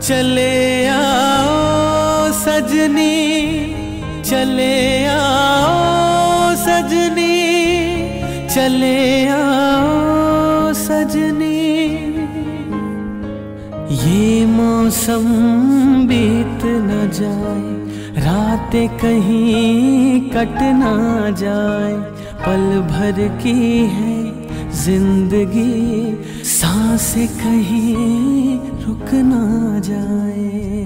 चले आओ सजनी, चले आओ सजनी, चले आओ सजनी। ये मौसम बीत न जाए, रातें कहीं कट ना जाए, पल भर की है ज़िंदगी साँसें कहीं रुक ना जाए।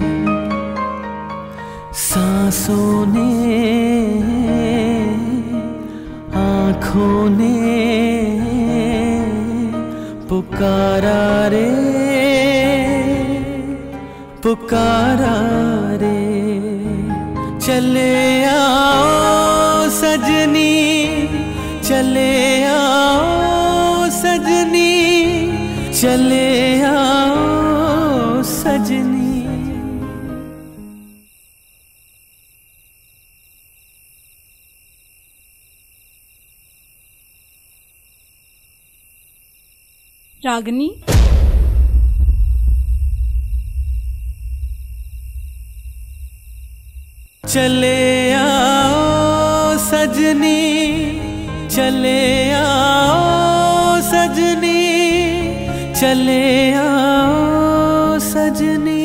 सांसों ने, आँखों ने पुकारा रे पुकारा रे। चले आओ सजनी, चले आओ चले आओ सजनी। रागनी? चले आओ सजनी चले आओ सजनी। चले आओ सजनी।